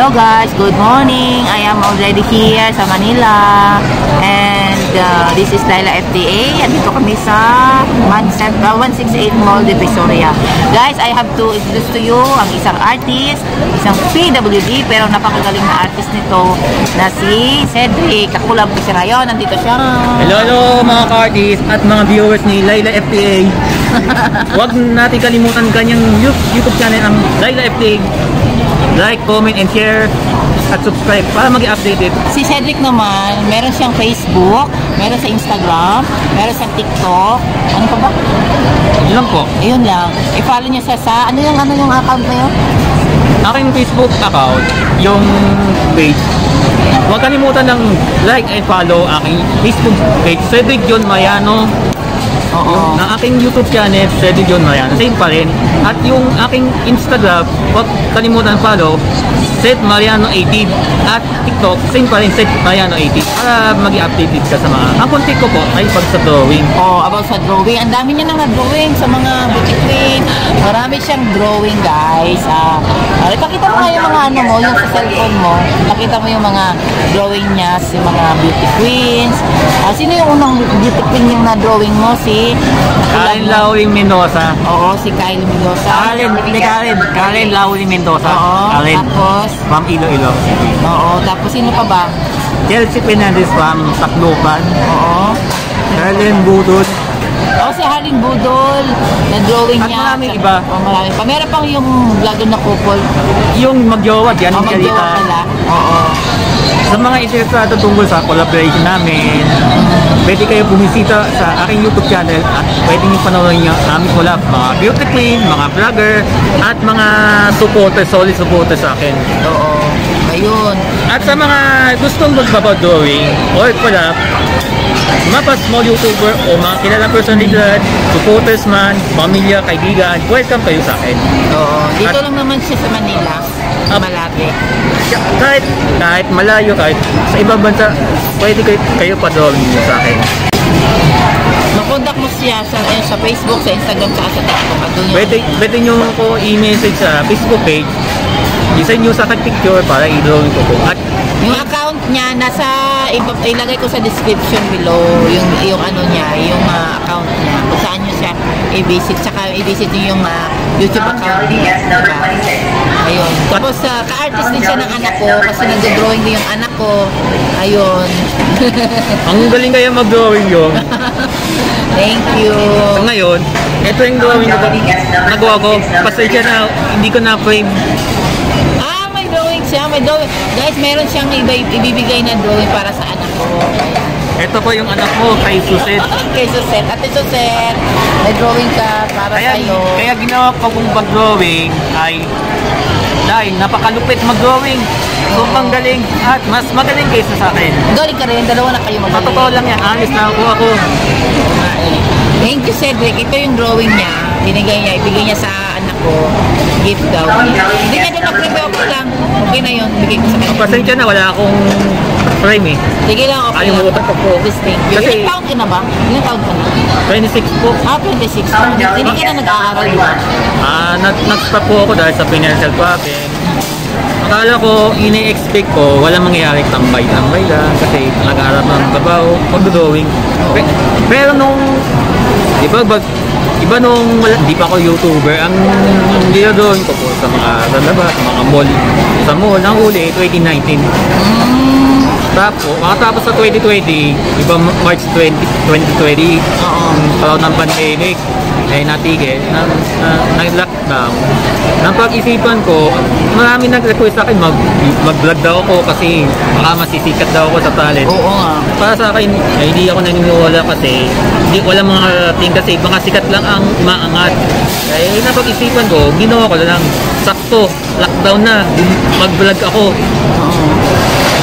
Hello guys, good morning. I am already here sa Manila. And uh, this is Laila FDA. Andito kami sa 17 uh, 168 Mall de Visoria. Guys, I have to introduce to you ang isang artist, isang PWD, pero napakagaling na artist nito na si Cedric. Kakulab ko siya ngayon. Nandito siya. Hello, hello mga ka-artists at mga viewers ni Laila FTA. Huwag natin kalimutan kanyang YouTube channel ang Laila FTA. Like, comment, and share at subscribe para maging updated. Si Cedric naman, meron siyang Facebook, meron sa Instagram, meron sa TikTok. Ano pa ba? Yun lang po. Ayun lang. I-follow niyo siya sa, ano yung, ano yung account na yun? Aking Facebook account, yung page. Huwag kalimutan ng like and follow aking Facebook page. Cedric John Mayano. Oo. Ng aking YouTube channel, Cedric John Mayano. Same pa rin. At yung aking Instagram, huwag kalimutan follow, Seth Mariano 18 at TikTok, same pa rin Seth Mariano 18 para maging updated ka sa mga ang content ko po ay pag sa drawing Oh, about sa drawing. Ang dami niya nang drawing sa mga boutique queen. Marami siyang drawing, guys. Ah, ah, ipakita mo nga yung mga ano mo, yung sa cellphone mo. Ipakita mo yung mga drawing niya sa mga beauty queens. Ah, sino yung unang beauty queen yung na-drawing mo? Si Karen Lauring Mendoza Oo, si Kyle Mendoza. Karen, hindi Karen Karen Lauring Mendoza Oo, Karen tapos, from Iloilo oo, tapos sino pa ba? Chelsea Fernandez from Tacloban Oo. Helen Budol Oo, si Haring Budol. Na-drawing At niya. maraming iba. Oo, marami pa. Meron pang yung vlogger na couple. yung magjowa yan Oo, ang magjowa pala. Oo. Sa mga interesado tungkol sa collaboration namin pwede kayo bumisita sa aking YouTube channel at pwede nyo panoorin yung aming collab mga beauty queen, mga vlogger at mga supporter, solid supporter sa akin Oo. Ayun. At sa mga gustong magpapadrawing or collab, mga small YouTuber o mga kilalang personalidad, supporters man, pamilya, kaibigan, welcome kayo sa akin. Oo. Dito At- lang naman siya sa Manila. Up. Malapit. Kahit, kahit malayo, kahit sa ibang bansa, pwede kayo, kayo pa-drawing nyo sa akin. Makontak mo siya sa, eh, sa Facebook, sa Instagram, sa sa TikTok. At Pwede, pwede nyo ko i-message sa Facebook page, isa nyo sa picture para i-drawing ko po. At Yung account niya, nasa, ilagay ko sa description below, yung, yung ano niya, yung ah, account niya, kung saan nyo siya i-visit, saka i-visit nyo yung ah, YouTube account niya. Diba? Ayun. Tapos, uh, ka-artist din siya ng anak ko, kasi nag-drawing din yung anak ko. Ayun. ang galing kaya mag-drawing yun. Thank you. So ngayon, ito yung drawing ko. Nagawa ko. Pasensya na, hindi ko na-frame Ah, may drawing siya. May drawing. Guys, meron siyang iba, ibibigay na drawing para sa anak ko. Ito po yung anak mo kay Suset. Okay, Suset. Ate Suset, may drawing ka para Kaya, sa'yo. kaya ginawa ko kung mag-drawing ay dahil napakalupit mag-drawing. Sobrang galing at mas magaling kaysa sa akin. Galing ka rin, dalawa na kayo magaling. totoo lang yan, honest na ako ako. Thank you, Cedric. Ito yung drawing niya. Binigay niya, ibigay niya sa anak ko. Gift daw. Hindi niya doon na-prepare okay lang. Okay na yun. Bigay ko sa kanya. Pasensya na, wala akong frame eh. Sige lang, okay Ayaw lang. mo ko po. This thing. Kasi- Ilang taon ka na ba? Ilang taon ka na? 26 po. Ah, 26. Hindi ka na nag-aaral ba? Ah, nag nag-stop po ako dahil sa financial problem. Akala ko, ini-expect ko, walang mangyayari tambay-tambay lang kasi nag-aarap ng trabaho, mag-drawing. Pe- Pero nung, di ba, bag, iba nung wala, di pa ako YouTuber, ang dinadrawing ko po sa mga sa labas, sa mga mall, sa mall, ang huli, 2019. Tapos, makatapos sa 2020, iba March 20, 2020, Oo. ang taon ng pandemic, eh natigil, na, na, nag-lockdown. Nang pag-isipan ko, marami nag-request sa akin mag, mag-vlog daw ako kasi baka masisikat daw ako sa talent. Oo nga. Para sa akin, eh, hindi ako naniniwala kasi hindi wala mga rating kasi mga sikat lang ang maangat. Eh, napag-isipan ko, ginawa ko lang, sakto, lockdown na, mag-vlog ako.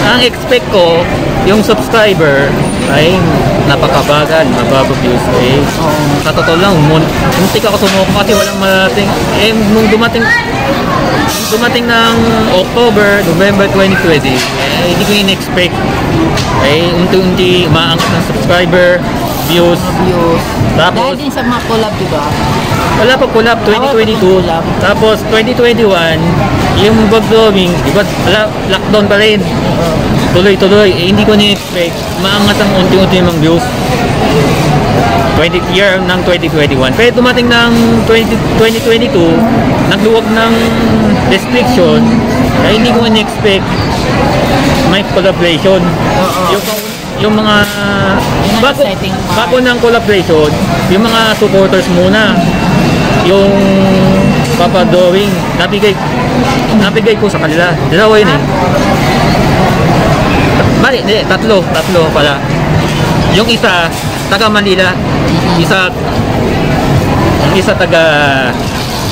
Ang expect ko, yung subscriber ay napakabagal, mababa views. Eh, sa totoo lang, mun muntik ako sumuko kasi walang marating. Eh, nung dumating, dumating ng October, November 2020, eh, hindi ko in-expect. Eh, unti-unti umaangat ng subscriber. Views. views. Tapos- Dahil din sa mga collab, di ba? Wala pa collab, 2022. collab. Tapos 2021, yung vlog drawing, di ba, wala, lockdown pa rin. Tuloy-tuloy. Eh, hindi ko ni-expect. Maangat ang unti-unti yung mga views. 20 year ng 2021. Pero dumating ng 20, 2022, nagluwag ng restriction, kaya hindi ko ni-expect may collaboration. Oo. Yung, yung mga ang bago, exciting part. bago ng collaboration, yung mga supporters muna, yung Papa Drawing, nabigay, nabigay ko sa kanila. Dalawa yun eh. Bali, hindi, tatlo, tatlo pala. Yung isa, taga Manila. Isa, yung isa taga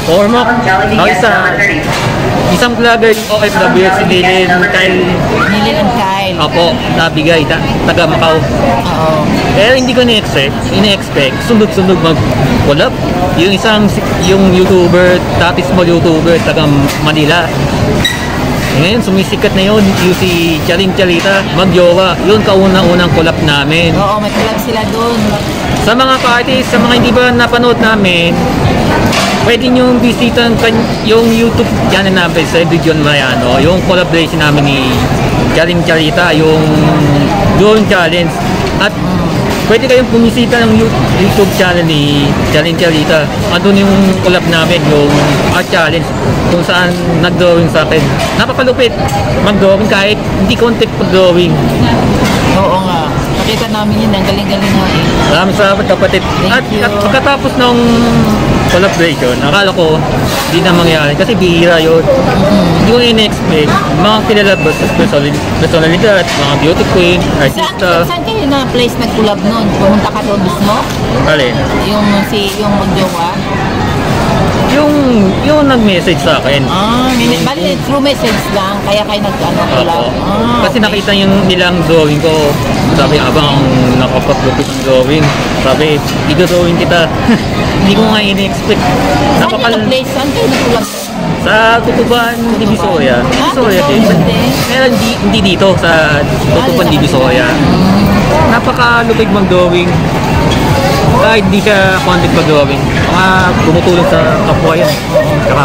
Ormoc. Ang isa, isang vlogger yung OFW, si Lilin Kyle. Nilin and Kyle. Ako, nabigay, ta, taga Macau. Oo. Pero hindi ko ni-expect, ini-expect, sunod-sunod mag-collab. Yung isang, yung YouTuber, dati small YouTuber, taga Manila. Eh, Ngayon, sumisikat na yun, yung si Charing Charita, magjowa. Yun kauna-unang collab namin. Oo, may collab sila doon. Sa mga parties, sa mga hindi ba napanood namin, pwede nyo bisita yung YouTube channel namin sa Region Mariano, yung collaboration namin ni Charing Charita, yung Drone Challenge. At pwede kayong pumisita ng You- YouTube channel ni Charing Charita. Andun yung collab namin, yung Art Challenge, kung saan nag-drawing sa akin. Napapalupit mag-drawing kahit hindi content pag-drawing. Oo nga. Nakita namin yun. Ang galing-galing nga eh. Maraming salamat kapatid. Thank At, you. at pagkatapos ng collaboration, akala ko hindi na mangyari kasi bihira yun. Hindi ko in-expect mga kilala ba sa personal- personalidad, mga beauty queen, Saan, artista, saan kayo na place nag-collab noon? Pumunta ka doon mismo? alin. Yung si yung magjowa? Yung, yung nag-message sa akin. Ah, may, bali, through message lang. Kaya kayo nag-ano, collab. Opo. Ah, Kasi okay. nakita yung nilang drawing ko. Sabi, abang nakapag-lupit ng drawing. Sabi, i-drawing kita. Hindi ko nga in-expect. Saan Napakal... kayo nag-place? Saan kayo? Sa Tutuban, Divisoria. Ah, Divisoria din. Tutuban din. Meron di, hindi dito sa Tutuban, Ah, sa Divisoria. Napakalupig mag-drawing. Kahit hindi siya content mag-drawing. Mga tumutulong sa kapwa yan.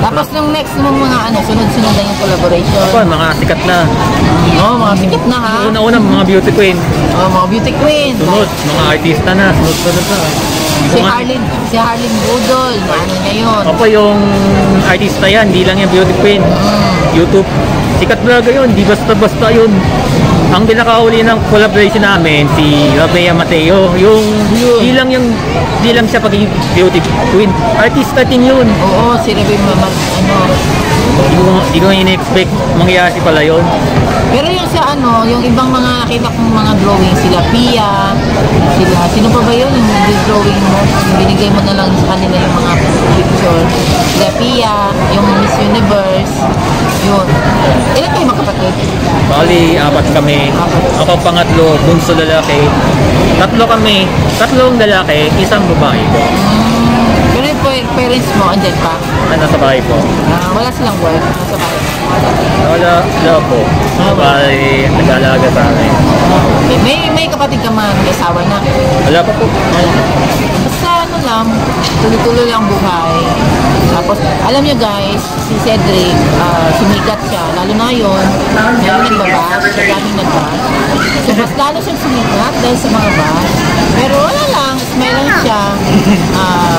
Tapos nung next mong mga ano, sunod-sunod na yung collaboration. Pa, mga sikat na. Oo, mga sikat na ha. Una-una, mga beauty queen. Oh, mga beauty queen. Sunod, mga artista na. Sunod-sunod na. Si Harlin, si Harlin Budol, ano niya yun. Opo, yung artista yan, hindi lang yung beauty queen. YouTube, sikat vlogger yun, di basta-basta yun. Ang pinakauli ng collaboration namin, si Rabea Mateo, yung Yun. di lang yung di lang siya pagiging beauty queen, artista din yun. Oo, si Rebe mag, ano. Di ko, di ko in-expect mangyayari pala yun. Pero yung sa ano, yung ibang mga nakita kong mga drawing, sila Pia, sila, sino pa ba yun? Yung nag-drawing mo, yung binigay mo na lang sa kanila yung mga picture. Sila Pia, yung Miss Universe, yun. Ilan kayo magkapatid? Bali, apat kami. Ako pangatlo, bunso lalaki. Tatlo kami, tatlong lalaki, isang babae. Pa- parents mo, andyan pa? Ah, nasa bahay po. Ah, wala silang work, nasa bahay. Wala, wala po. Bali, nag-alaga sa akin. Okay. May, may kapatid ka man, may asawa na. Wala pa po. Basta ano lang, tuloy-tuloy lang buhay. Tapos, alam nyo guys, si Cedric, ah, sumikat siya. Lalo na yun, lalo nagbabash, siya daming nagbash. So, mas lalo siyang sumikat dahil sa mga bash. Pero wala lang, smile lang siya. Ah,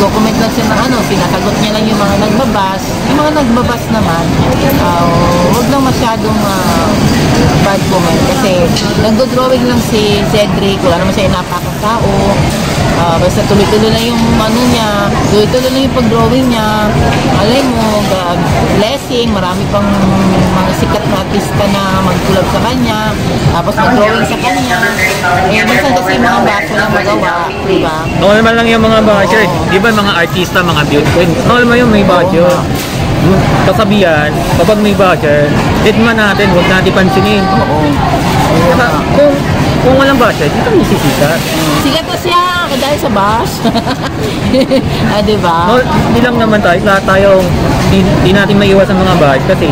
nag-document lang siya ng ano, sinasagot niya lang yung mga nagbabash. Yung mga nagbabash naman, ah, huwag lang masyadong ah, bad comment. Kasi, nagdo-drawing lang si Cedric, wala naman siya inapakang Ah, basta tuloy-tuloy na yung ano niya, tuloy-tuloy na yung pag-drawing niya. Alay mo, God blessing, marami pang mga sikat na artista na mag-collab sa kanya, tapos mag-drawing sa kanya. Eh, minsan kasi yung mga baso lang magawa, di ba? Normal lang yung mga basher. Di ba mga artista, mga beauty queen? Normal yun, may basher. Yung Kasabihan, kapag may basher, hit man natin, huwag natin pansinin. Oo. Saka, kung, kung walang basher, di kami sisikat. Sikat na siya dahil sa bash. ah, di ba? No, hindi lang naman tayo, lahat tayo, di, di natin maiwas ang mga bash kasi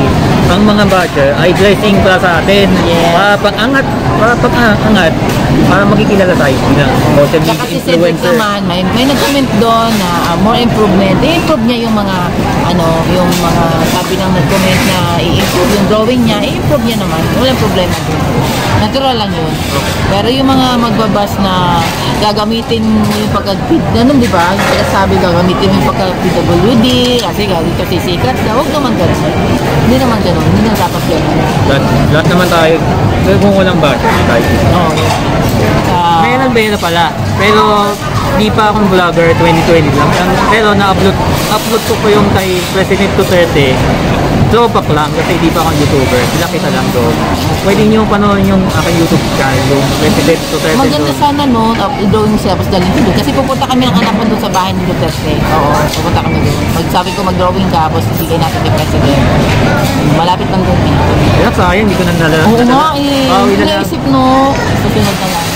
ang mga basher ay blessing para sa atin. Yes. Para pag-angat, para pag-angat, para magkikilala tayo bilang social Saka media si Cedric influencer. naman, may, may nag-comment doon na ah, more improvement. I-improve niya yung mga, ano, yung mga sabi ng nag-comment na i-improve yung drawing niya, i-improve niya naman. Walang problema doon. Natural lang yun. Pero yung mga magbabas na gagamitin mo yung pagka-feed, ganun di ba? Sabi gagamitin mo yung pagka-PWD, kasi dito sisikat na, huwag naman ganun. Hindi naman ganun, hindi naman dapat ganun. Lahat, lahat naman tayo. Pero kung walang budget, tayo. Oo. Ah, May nag na pala. Pero di pa akong vlogger, 2020 lang. Ang- Pero na-upload upload ko po yung kay President Duterte. Throwback lang kasi di pa akong YouTuber. Sila kita lang doon. Pwede nyo panoorin yung aking YouTube channel, yung President Duterte Maganda doon. sana no, uh, i-drawing siya, tapos dalhin ko doon. Kasi pupunta kami ng anak ko doon sa bahay ni Duterte. Oo, pupunta kami doon. Magsabi ko mag-drawing ka, tapos ibigay natin kay President. Malapit lang doon. eh. Kaya sayang, hindi ko na nalala. Oo nga eh, Bawi hindi na lang. naisip no. Susunod na lang.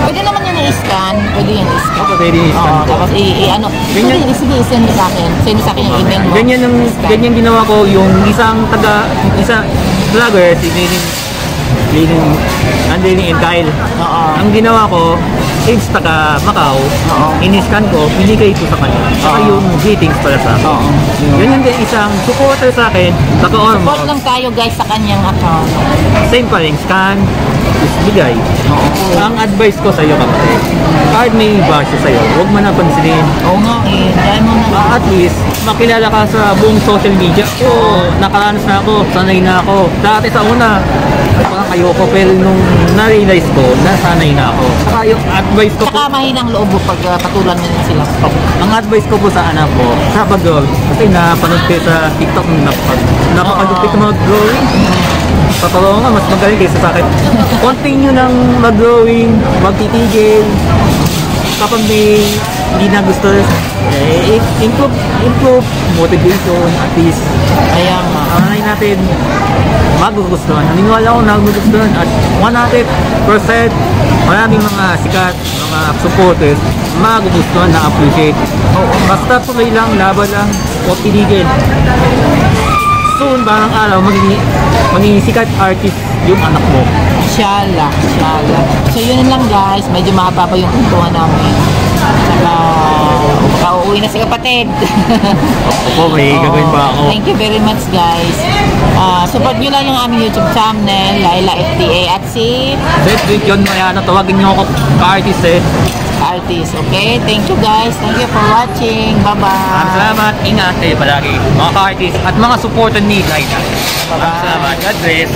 Pwede naman i-scan. Pwede yun i-scan. Ako, pwede i-scan Oo, ko. tapos i, i ano. Ganyan. Sige, sige, i-send mo sa akin. Send mo sa akin yung email mo. Ganyan ang I-scan. ganyan ginawa ko yung isang taga isa vlogger si Lenin Lenin Andelin and Kyle. Oo. Ang ginawa ko page taga Macau, Oo. in-scan ko, binigay ko sa kanya. Saka Oo. yung greetings pala sa akin. Oo. Yun yung isang supporter sa akin, taga Support Ormo. lang tayo guys sa kanyang account. Same pa rin, scan, is bigay. Oo. Ang advice ko sa iyo kapatid, kahit may bash sa'yo, huwag mo na pansinin. Oo nga eh. Dahil mo na. Ah, at least, makilala ka sa buong social media. Oo, nakaranas na ako, sanay na ako. Dati sa una, parang ayoko, pero nung na-realize ko, nasanay na ako. Saka yung advice ko po, Saka mahinang loob mo pag uh, patulan mo din sila. ang advice ko po sa anak ko, sa pag-draw, kasi napanood ko sa TikTok na napag, napakagupit ng mga drawing. Totoo nga, mas magaling kaysa sa akin. Continue ng mag-drawing, magtitigil. Kapag may hindi na gusto, eh, improve, improve, motivation, at least. Kaya nga. Anay natin, magugustuhan. Naniniwala ko na magugustuhan at 100% maraming mga sikat, mga supporters, magugustuhan na appreciate. Basta tuloy lang, laban lang, huwag tinigil. Soon, parang araw, magiging, magiging sikat artist yung anak mo. Inshallah. Inshallah. So yun lang guys. Medyo mahaba pa yung kwentuhan namin. Saka baka uuwi na si kapatid. Opo, may Oo. gagawin pa ako. Thank you very much guys. Ah, support nyo lang yung aming YouTube channel, Laila FTA at si Cedric yun, maya na tawagin niyo ako ka-artist eh. Artist. Okay? Thank you guys. Thank you for watching. Maraming Bye-bye. salamat, ingat kayo palagi, mga ka-artist at mga supporter ni Laila. Maraming salamat, God bless.